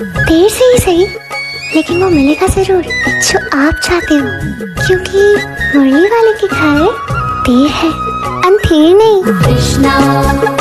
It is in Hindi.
देर से ही सही, लेकिन वो मिलेगा ज़रूर, जो आप चाहते हो। क्योंकि मुरली वाले की खाए देर है, अंधेर नहीं। कृष्णा। कृष्णा